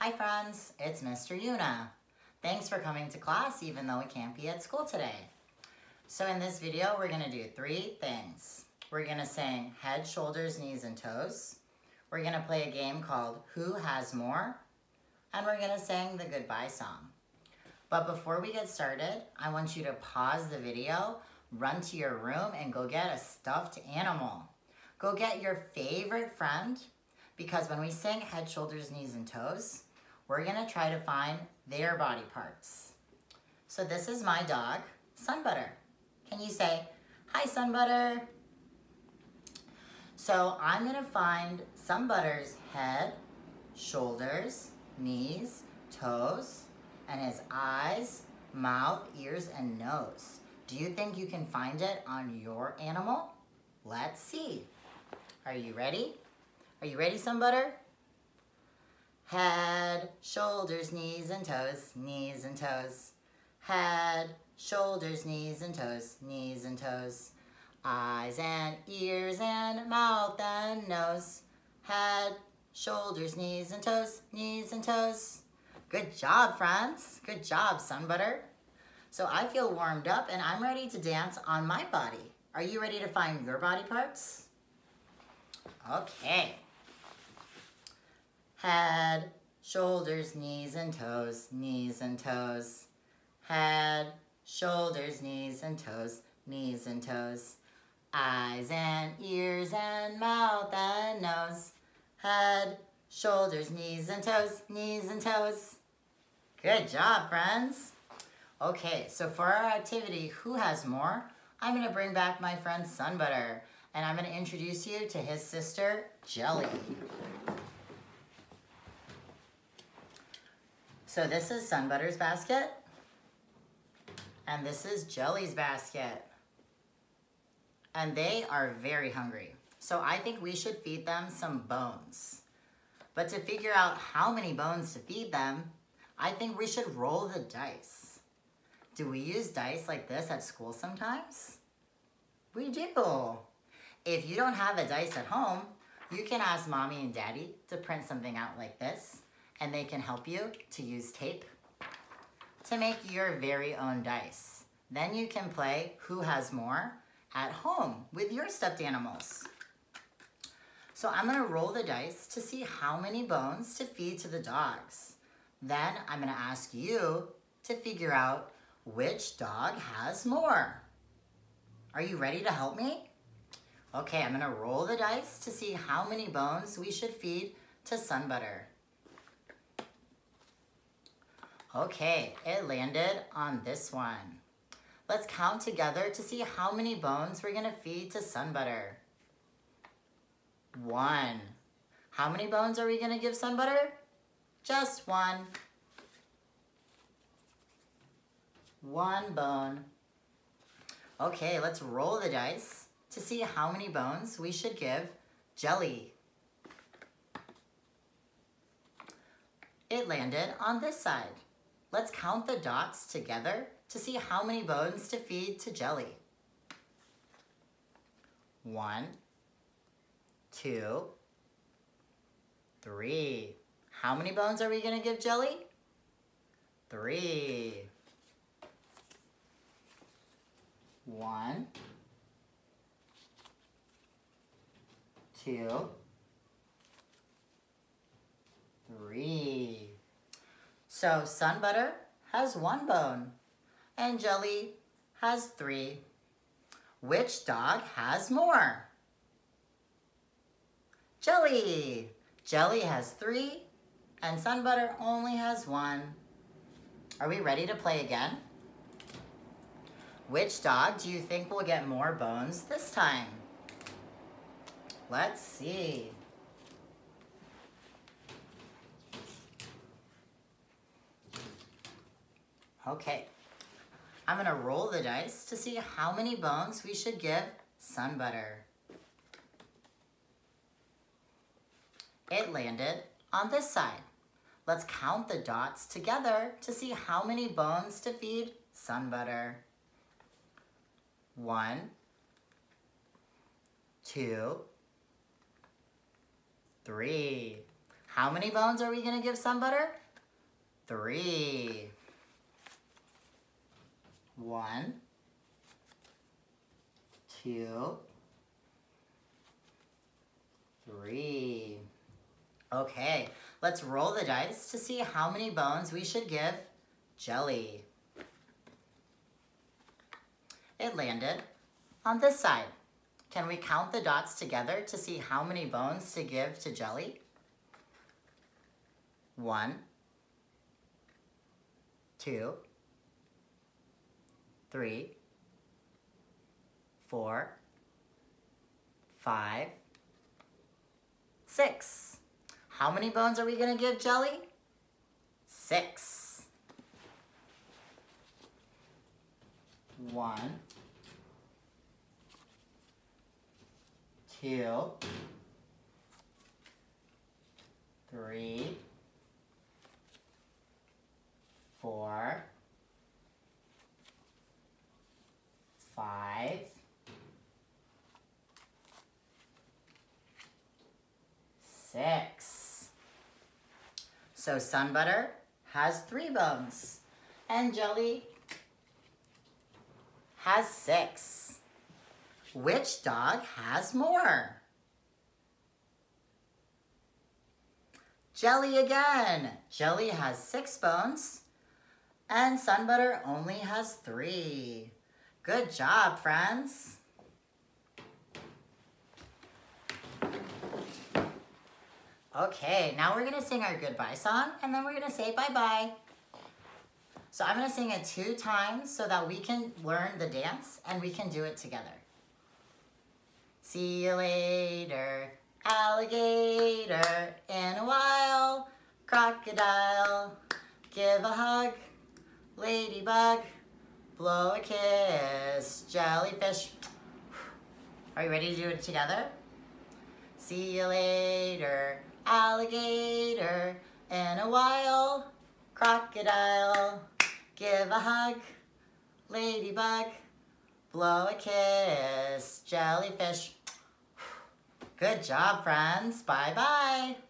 Hi friends, it's Mr. Yuna. Thanks for coming to class even though we can't be at school today. So in this video, we're gonna do three things. We're gonna sing head, shoulders, knees, and toes. We're gonna play a game called Who Has More? And we're gonna sing the goodbye song. But before we get started, I want you to pause the video, run to your room, and go get a stuffed animal. Go get your favorite friend, because when we sing head, shoulders, knees, and toes, we're gonna try to find their body parts. So this is my dog, Sunbutter. Can you say, hi Sunbutter? So I'm gonna find Sunbutter's head, shoulders, knees, toes, and his eyes, mouth, ears, and nose. Do you think you can find it on your animal? Let's see. Are you ready? Are you ready, Sunbutter? Head, shoulders, knees, and toes, knees and toes. Head, shoulders, knees and toes, knees and toes. Eyes and ears and mouth and nose. Head, shoulders, knees and toes, knees and toes. Good job, friends. Good job, Sunbutter. So I feel warmed up and I'm ready to dance on my body. Are you ready to find your body parts? Okay. Head, shoulders, knees and toes, knees and toes. Head, shoulders, knees and toes, knees and toes. Eyes and ears and mouth and nose. Head, shoulders, knees and toes, knees and toes. Good job, friends. Okay, so for our activity, who has more? I'm gonna bring back my friend Sunbutter, and I'm gonna introduce you to his sister, Jelly. So this is Sunbutter's basket, and this is Jelly's basket. And they are very hungry. So I think we should feed them some bones. But to figure out how many bones to feed them, I think we should roll the dice. Do we use dice like this at school sometimes? We do. If you don't have a dice at home, you can ask mommy and daddy to print something out like this and they can help you to use tape to make your very own dice. Then you can play who has more at home with your stuffed animals. So I'm gonna roll the dice to see how many bones to feed to the dogs. Then I'm gonna ask you to figure out which dog has more. Are you ready to help me? Okay, I'm gonna roll the dice to see how many bones we should feed to Sunbutter. Okay, it landed on this one. Let's count together to see how many bones we're gonna feed to Sunbutter. One. How many bones are we gonna give Sunbutter? Just one. One bone. Okay, let's roll the dice to see how many bones we should give Jelly. It landed on this side. Let's count the dots together to see how many bones to feed to Jelly. One, two, three. How many bones are we gonna give Jelly? Three. One, two, three. So Sunbutter has one bone and Jelly has three. Which dog has more? Jelly. Jelly has three and Sunbutter only has one. Are we ready to play again? Which dog do you think will get more bones this time? Let's see. Okay, I'm gonna roll the dice to see how many bones we should give Sunbutter. It landed on this side. Let's count the dots together to see how many bones to feed Sunbutter. One, two, three. How many bones are we gonna give Sunbutter? Three. One, two, three. Okay, let's roll the dice to see how many bones we should give Jelly. It landed on this side. Can we count the dots together to see how many bones to give to Jelly? One, two, three, four, five, six. How many bones are we gonna give Jelly? Six. One, two, three, four, five, six. So Sunbutter has three bones and Jelly has six. Which dog has more? Jelly again. Jelly has six bones and Sunbutter only has three. Good job, friends. Okay, now we're gonna sing our goodbye song and then we're gonna say bye-bye. So I'm gonna sing it two times so that we can learn the dance and we can do it together. See you later, alligator, in a while, crocodile, give a hug, ladybug, blow a kiss, jellyfish. Are you ready to do it together? See you later, alligator, in a while, crocodile, give a hug, ladybug, blow a kiss, jellyfish. Good job, friends. Bye-bye.